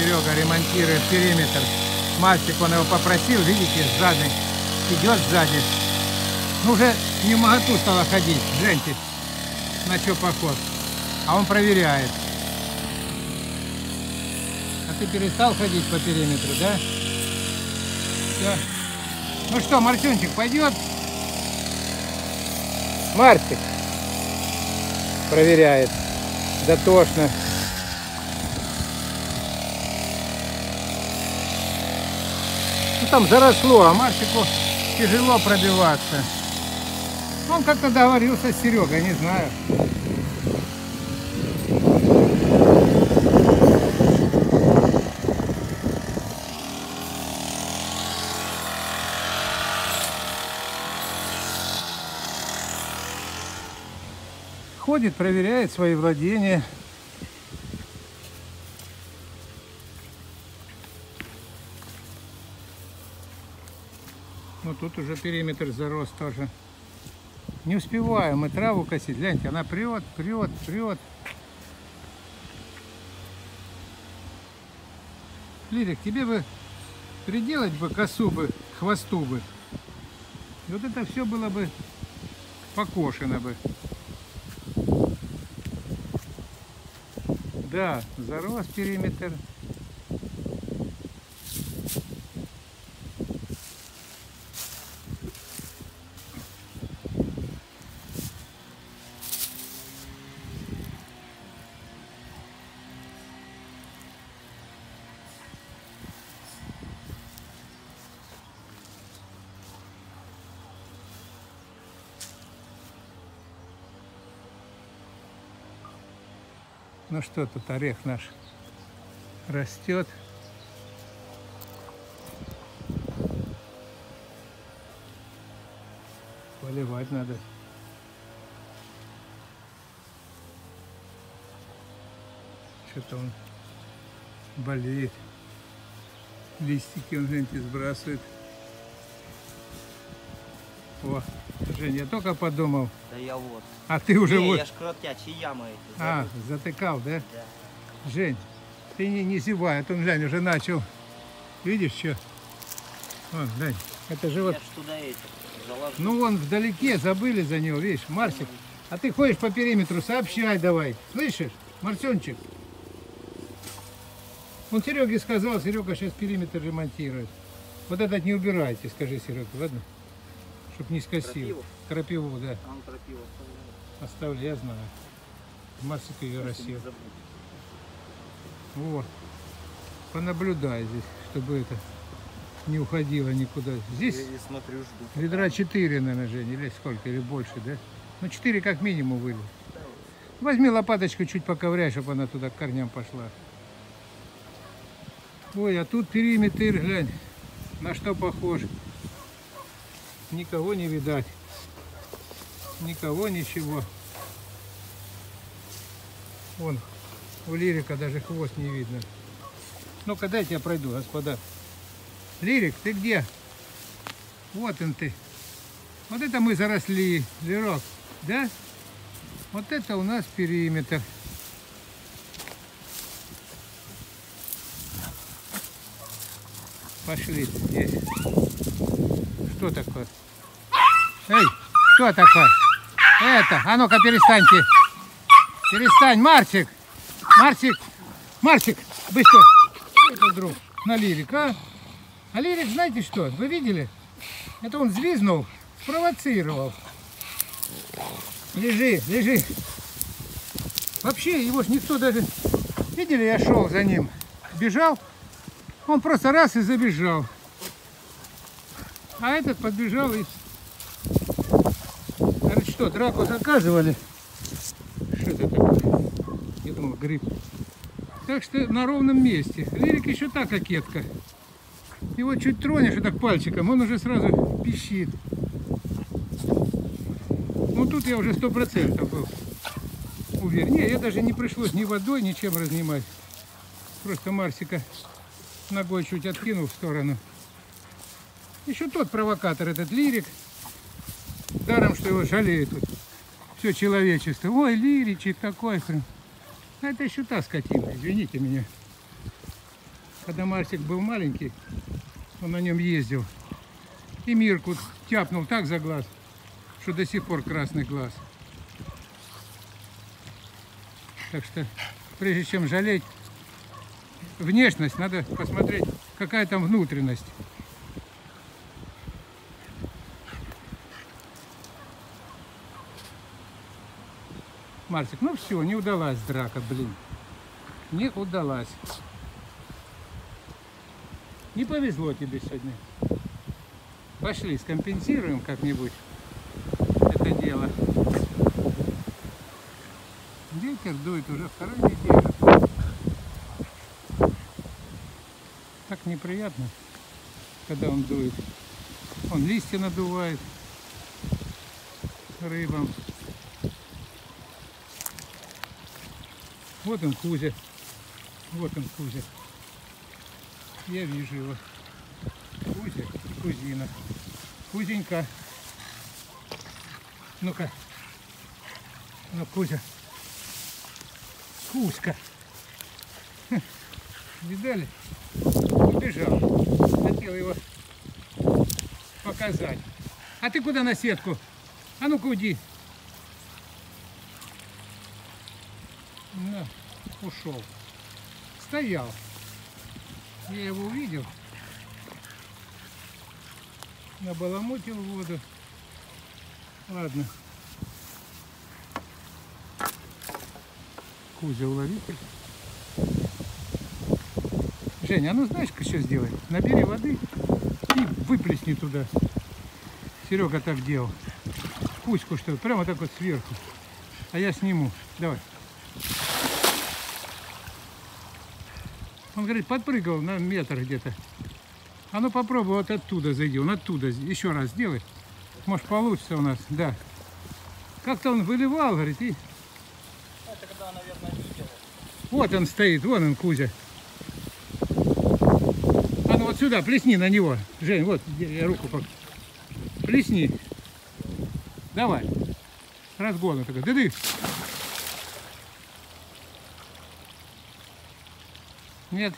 Серега ремонтирует периметр. Мальчик, он его попросил, видите, сзади. Идет сзади. Ну, уже не в моготу стала ходить. Гляньте, на что поход. А он проверяет. А ты перестал ходить по периметру, да? Все. Ну что, Мартюнчик, пойдет? Мартик проверяет. Дотошно. Ну там заросло, а Марсику тяжело пробиваться. Он как-то договорился с Серегой, не знаю. Ходит, проверяет свои владения. Тут уже периметр зарос тоже. Не успеваем мы траву косить. Гляньте, она прет, прет, прет. Лирик, тебе бы приделать бы косу бы, хвосту бы. Вот это все было бы покошено бы. Да, зарос периметр. Ну что тут орех наш растет. Поливать надо. Что-то он болеет. Листики он, знаете, сбрасывает. О, Женя, я только подумал. Да я вот. А ты уже не, вот... я ж кротячие ямы эти. А, затыкал, да? Да. Жень, ты не, не зевай, а то Жень уже начал. Видишь, что? Вон, Жень, это же вот... Я ж туда эти заложил. Ну, вон вдалеке, забыли за него, видишь, Марсик. А ты ходишь по периметру, сообщай давай. Слышишь, Марсенчик? Он Сереге сказал, Серега сейчас периметр ремонтирует. Вот этот не убирайте, скажи Сереге, ладно? Чтоб не скосил. Крапиву? Крапиву, да. А он крапиву оставляет. Оставлю, я знаю. Марсик ее рассел. Вот. Понаблюдай здесь, чтобы это не уходило никуда. Здесь и смотрю, жду. ведра 4, наверное, Жень, или сколько, или больше, да? Ну, 4 как минимум вылез. Возьми лопаточку, чуть поковыряй, чтобы она туда к корням пошла. Ой, а тут периметр, глянь, на что похож. Никого не видать. Никого, ничего. Вон, у лирика даже хвост не видно. Ну-ка, дайте я пройду, господа. Лирик, ты где? Вот он ты. Вот это мы заросли, Лерок, да? Вот это у нас периметр. Пошли здесь. Что такое? Эй, кто такой? Это, а ну-ка перестаньте. Перестань, Марсик. Марсик, Марсик, быстро. Это вдруг на лирик, а? А лирик, знаете что? Вы видели? Это он звизнул, спровоцировал. Лежи, лежи. Вообще его ж никто даже... Видели, я шел за ним, бежал. Он просто раз и забежал. А этот подбежал и... Говорит, что, драку заказывали? Что это такое? Я думал, гриб. Так что на ровном месте. Лирик еще та кокетка. Его чуть тронешь и так пальчиком, он уже сразу пищит. Ну тут я уже сто процентов был уверен. Не, я даже не пришлось ни водой, ничем разнимать. Просто Марсика ногой чуть откинул в сторону. Еще тот провокатор, этот лирик. Даром, что его жалеет тут все человечество. Ой, лиричек такой. А это еще та скотина, извините меня. Когда Марсик был маленький, он на нем ездил. И Мирку тяпнул так за глаз, что до сих пор красный глаз. Так что, прежде чем жалеть внешность, надо посмотреть, какая там внутренность. Марсик, ну все, не удалась драка, блин. Не удалась. Не повезло тебе сегодня. Пошли, скомпенсируем как-нибудь это дело. Ветер дует уже вторую неделю. Так неприятно, когда он дует. Он листья надувает рыбам. Вот он Кузя. Вот он Кузя. Я вижу его. Кузя Кузина. Кузенька. Ну-ка. Ну, Кузя. Кузька. Хм. Видали? Убежал. Хотел его показать. А ты куда на сетку? А ну-ка уйди. На, ушел. Стоял. Я его увидел. Набаламутил воду. Ладно. Кузя уловитель. Женя, а ну знаешь, что сделай? Набери воды и выплесни туда. Серега так делал. Кузьку что ли, прямо так вот сверху. А я сниму. Давай. Он говорит, подпрыгал на метр где-то. А ну попробуй вот оттуда зайди. Он оттуда еще раз сделай. Может получится у нас, да. Как-то он выливал, говорит, и... Это когда, наверное, видел. Вот он стоит, вон он, Кузя. А ну вот сюда, плесни на него. Жень, вот, я, руку пок... Плесни. Давай. Разгону такой. Дыды. Нет.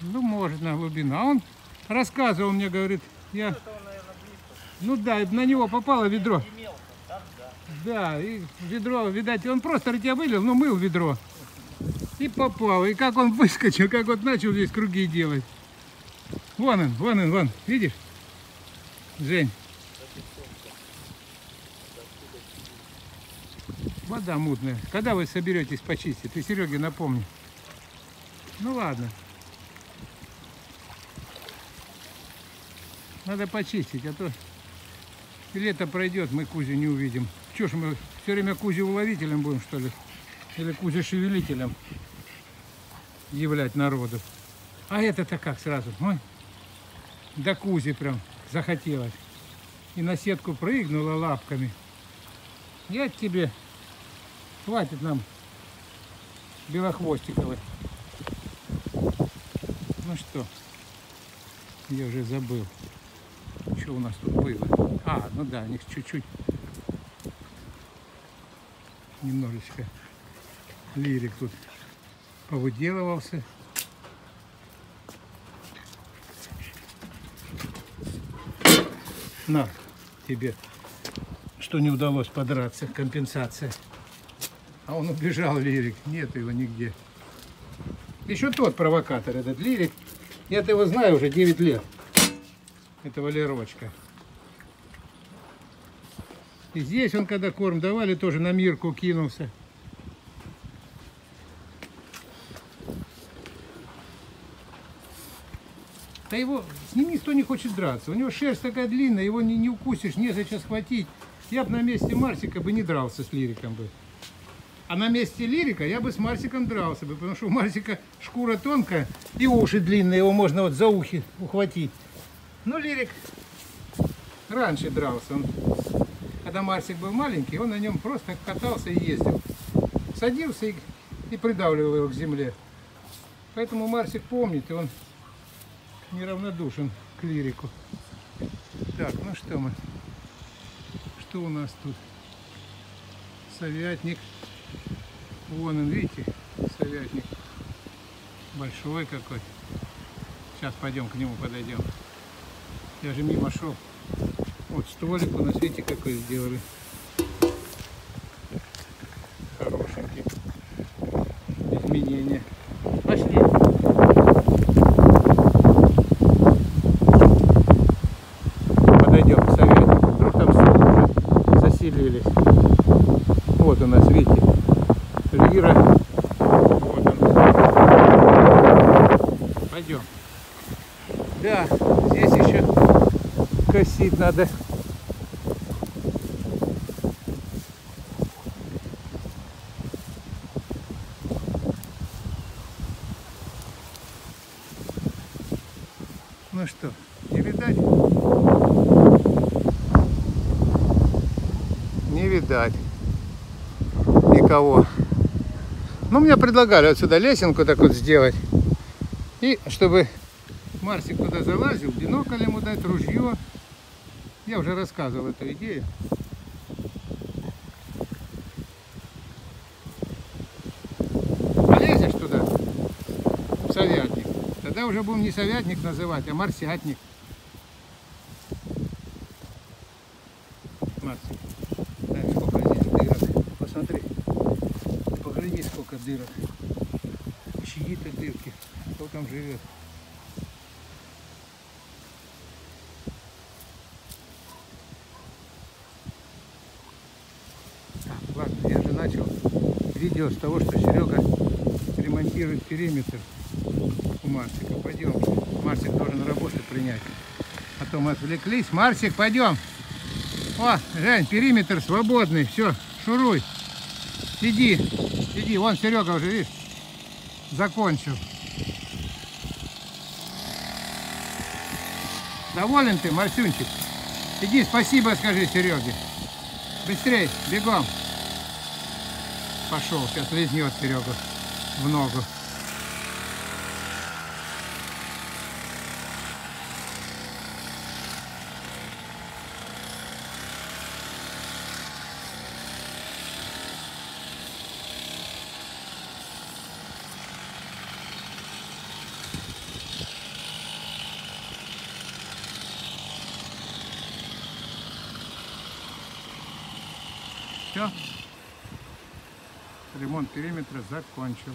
Ну, может, на глубину. А он рассказывал мне, говорит, я... Близко. Ну да, на него попало ведро. Да. И ведро, видать, он просто рытья вылил, но мыл ведро. И попал. И как он выскочил, как вот начал здесь круги делать. Вон он, вон он, вон. Видишь? Жень. Вода мутная. Когда вы соберетесь почистить? Ты Сереге напомни. Ну ладно. Надо почистить, а то лето пройдет, мы Кузю не увидим. Че ж мы все время Кузю уловителем будем, что ли? Или Кузю шевелителем являть народу? А это-то как сразу? Ой, до Кузи прям захотелось. И на сетку прыгнула лапками. Я тебе... Хватит нам белохвостиковых. Ну что, я уже забыл, что у нас тут было. А, ну да, у них чуть-чуть немножечко лирик тут повыделывался. На тебе, что не удалось подраться, компенсация. А он убежал, лирик, нет его нигде. Еще тот провокатор, этот лирик. Я его знаю уже 9 лет, этого лерочка. И здесь он, когда корм давали, тоже на мирку кинулся. Да его, с ним никто не хочет драться. У него шерсть такая длинная, его не, не укусишь, незачем схватить. Я бы на месте Марсика бы не дрался с лириком бы. А на месте лирика я бы с Марсиком дрался бы, потому что у Марсика шкура тонкая и уши длинные, его можно вот за ухи ухватить. Но лирик раньше дрался. Он, когда Марсик был маленький, он на нем просто катался и ездил. Садился и, и придавливал его к земле. Поэтому Марсик помнит, и он неравнодушен к лирику. Так, ну что мы? Что у нас тут? Советник. Вон он, видите, советник. Большой какой. Сейчас пойдем к нему подойдем. Я же мимо шел. Вот столик у нас, видите, какой сделали. Хорошенький. Изменения. Пошли. Подойдем к совету. Вдруг там суммы заселились. Вот у нас, видите, Лира. Вот он. Пойдем. Да, здесь еще косить надо. Ну что, не видать? Не видать никого. Ну, мне предлагали отсюда лесенку так вот сделать. И чтобы Марсик туда залазил, бинокль ему дать, ружье. Я уже рассказывал эту идею. Полезешь туда, в совятник, тогда уже будем не совятник называть, а марсятник. Марсик. Посмотри. Погляди, сколько дырок. Чьи-то дырки. Кто там живет? Так, ладно, я же начал видео с того, что Серега ремонтирует периметр у Марсика. Пойдем. Марсик должен работу принять. А то мы отвлеклись. Марсик, пойдем. О, Жень, периметр свободный. Все, шуруй. Иди, иди. Вон Серега уже, видишь, закончил. Доволен ты, Марсюнчик? Иди, спасибо скажи Сереге. Быстрей, бегом. Пошел, сейчас лизнет Серегу в ногу. Все. Ремонт периметра закончил.